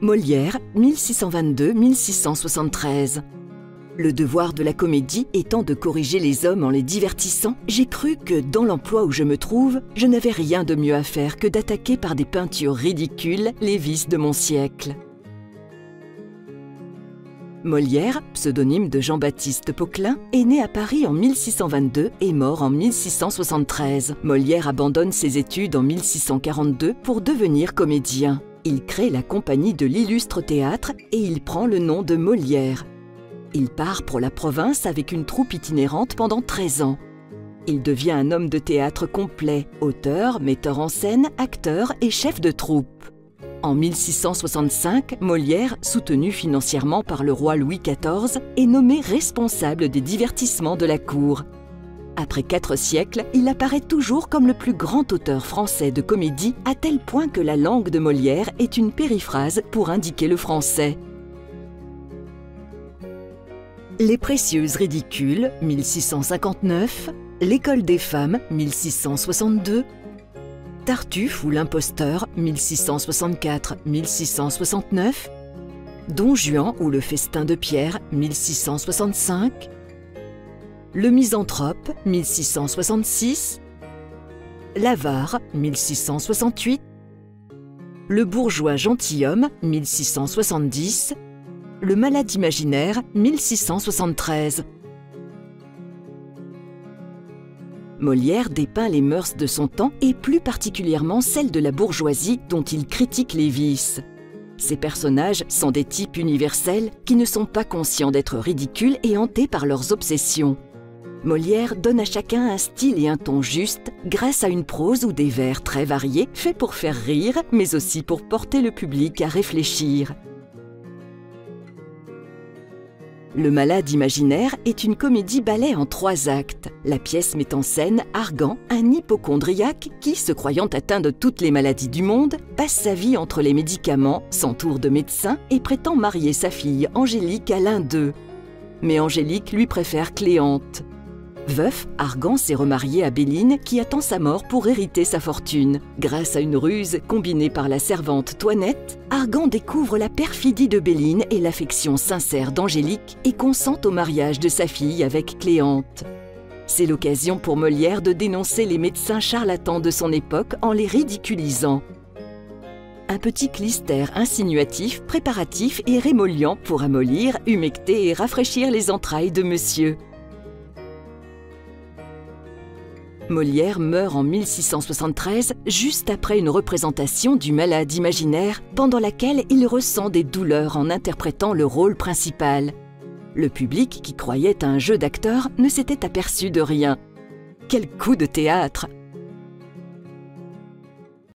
Molière, 1622-1673. Le devoir de la comédie étant de corriger les hommes en les divertissant, j'ai cru que dans l'emploi où je me trouve, je n'avais rien de mieux à faire que d'attaquer par des peintures ridicules les vices de mon siècle. Molière, pseudonyme de Jean-Baptiste Poquelin, est né à Paris en 1622 et mort en 1673. Molière abandonne ses études en 1642 pour devenir comédien. Il crée la compagnie de l'illustre théâtre et il prend le nom de Molière. Il part pour la province avec une troupe itinérante pendant 13 ans. Il devient un homme de théâtre complet, auteur, metteur en scène, acteur et chef de troupe. En 1665, Molière, soutenu financièrement par le roi Louis XIV, est nommé responsable des divertissements de la cour. Après quatre siècles, il apparaît toujours comme le plus grand auteur français de comédie, à tel point que la langue de Molière est une périphrase pour indiquer le français. Les Précieuses ridicules, 1659, L'école des femmes, 1662, Tartuffe ou l'imposteur 1664-1669, Don Juan ou le festin de Pierre 1665, Le misanthrope 1666, L'avare 1668, Le bourgeois gentilhomme 1670, Le malade imaginaire 1673. Molière dépeint les mœurs de son temps et plus particulièrement celles de la bourgeoisie dont il critique les vices. Ces personnages sont des types universels qui ne sont pas conscients d'être ridicules et hantés par leurs obsessions. Molière donne à chacun un style et un ton juste grâce à une prose ou des vers très variés faits pour faire rire mais aussi pour porter le public à réfléchir. Le Malade imaginaire est une comédie-ballet en trois actes. La pièce met en scène Argan, un hypochondriaque qui, se croyant atteint de toutes les maladies du monde, passe sa vie entre les médicaments, s'entoure de médecins et prétend marier sa fille Angélique à l'un d'eux. Mais Angélique lui préfère Cléante. Veuf, Argan s'est remarié à Béline qui attend sa mort pour hériter sa fortune. Grâce à une ruse combinée par la servante Toinette, Argan découvre la perfidie de Béline et l'affection sincère d'Angélique et consent au mariage de sa fille avec Cléante. C'est l'occasion pour Molière de dénoncer les médecins charlatans de son époque en les ridiculisant. Un petit clister insinuatif, préparatif et rémoliant pour amollir, humecter et rafraîchir les entrailles de monsieur. Molière meurt en 1673, juste après une représentation du malade imaginaire, pendant laquelle il ressent des douleurs en interprétant le rôle principal. Le public, qui croyait à un jeu d'acteur, ne s'était aperçu de rien. Quel coup de théâtre